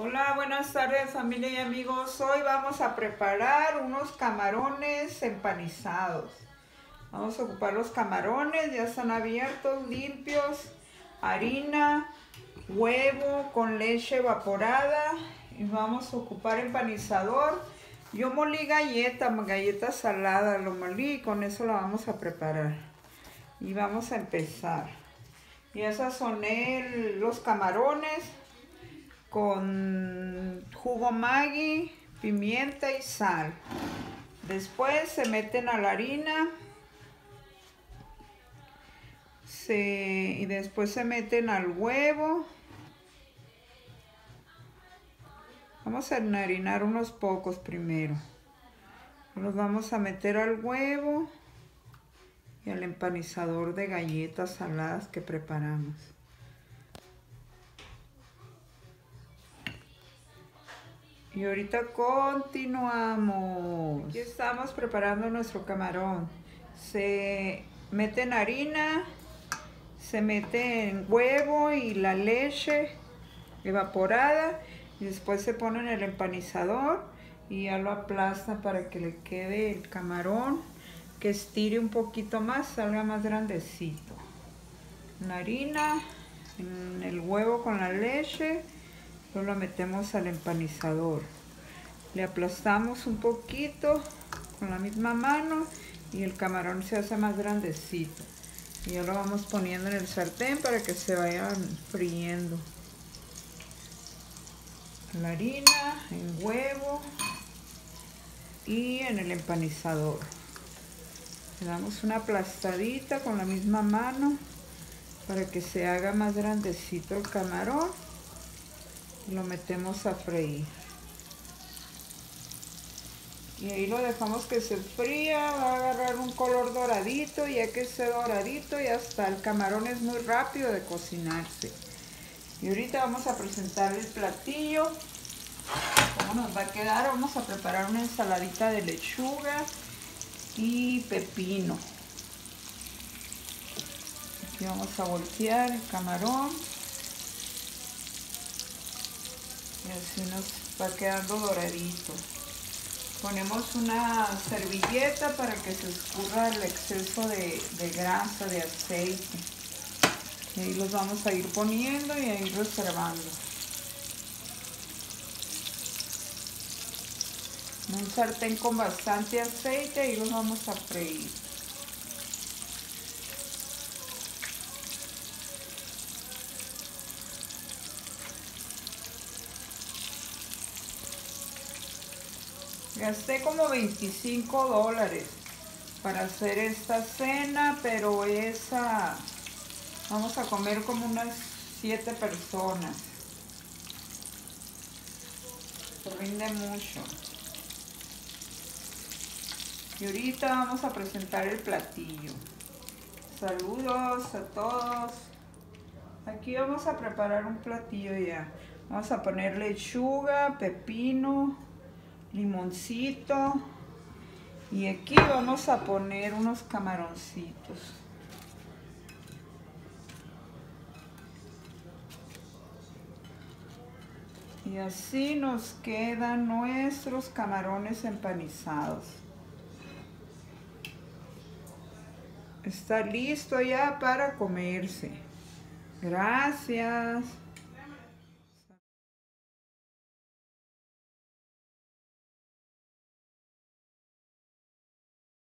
Hola, buenas tardes familia y amigos. Hoy vamos a preparar unos camarones empanizados. Vamos a ocupar los camarones, ya están abiertos, limpios, harina, huevo con leche evaporada y vamos a ocupar empanizador. Yo molí galleta, galleta salada, lo molí con eso la vamos a preparar. Y vamos a empezar. Ya sazoné los camarones con jugo Maggi, pimienta y sal. Después se meten a la harina. y después se meten al huevo. Vamos a harinar unos pocos primero. Los vamos a meter al huevo y al empanizador de galletas saladas que preparamos. Y ahorita continuamos. Aquí estamos preparando nuestro camarón. Se mete en harina, se mete en huevo y la leche evaporada y después se pone en el empanizador y ya lo aplasta para que le quede el camarón que estire un poquito más, salga más grandecito. La harina, en el huevo con la leche lo metemos al empanizador. Le aplastamos un poquito con la misma mano y el camarón se hace más grandecito. Y ya lo vamos poniendo en el sartén para que se vayan friendo. La harina, en huevo y en el empanizador. Le damos una aplastadita con la misma mano para que se haga más grandecito el camarón lo metemos a freír. Y ahí lo dejamos que se fría va a agarrar un color doradito ya que esté doradito ya está el camarón es muy rápido de cocinarse. Y ahorita vamos a presentar el platillo. Cómo nos va a quedar vamos a preparar una ensaladita de lechuga y pepino. Aquí vamos a voltear el camarón y así nos va quedando doradito. Ponemos una servilleta para que se escurra el exceso de, grasa, de aceite. Y ahí los vamos a ir poniendo y a ir reservando. Un sartén con bastante aceite y los vamos a freír Gasté como 25 dólares para hacer esta cena, pero esa vamos a comer como unas 7 personas. Se rinde mucho. Y ahorita vamos a presentar el platillo. Saludos a todos. Aquí vamos a preparar un platillo ya. Vamos a poner lechuga, pepino, limoncito. Y aquí vamos a poner unos camaroncitos. Y así nos quedan nuestros camarones empanizados. Está listo ya para comerse. Gracias